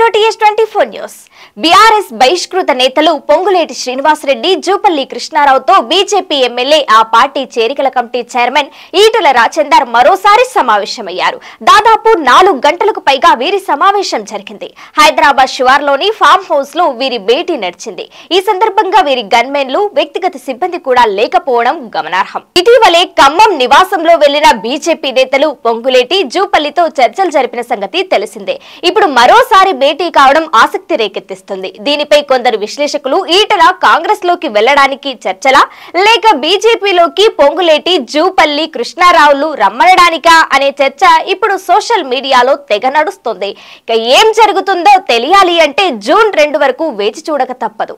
Welcome to TS twenty four news. BRS బహిష్కృత నేతలు పొంగులేటి శ్రీనివాసరెడ్డి జూపల్లి కృష్ణారావుతో BJP MLA ఆ పార్టీ చేరికల కమిటీ చైర్మన్ ఈటుల రాజేందర్ మరోసారి సమావేశమయ్యారు. దాదాపు నాలుగు గంటలకు పైగా వీరి సమావేశం జరిగింది. హైదరాబాద్ శివార్లోని ఫామ్ హౌస్లో వీరి భేటీ నడిచింది. ఈ సందర్భంగా వీరి గన్మెన్లు వ్యక్తిగత సిబ్బంది కూడా లేకపోవడం గమనార్హం. ఇటీవలే ఖమ్మం నివాసంలో వెళ్ళిన బీజేపీ నేతలు పొంగులేటి జూపల్లితో చర్చలు జరిపిన సంగతి తెలిసిందే. ఇప్పుడు మరోసారి భేటీ కావడం ఆసక్తి రేకెత్తిస్తుంది. దీనిపై కొందరు విశ్లేషకులు ఈటల కాంగ్రెస్లోకి వెళ్ళడానికి చర్చలా లేక బీజేపీలోకి పొంగులేటి జూపల్లి కృష్ణారావులు రమ్మనడానికా అనే చర్చ ఇప్పుడు సోషల్ మీడియాలో తెగ నడుస్తుంది. ఇక ఏం జరుగుతుందో తెలియాలి అంటే జూన్ రెండు వరకు వేచి చూడక తప్పదు.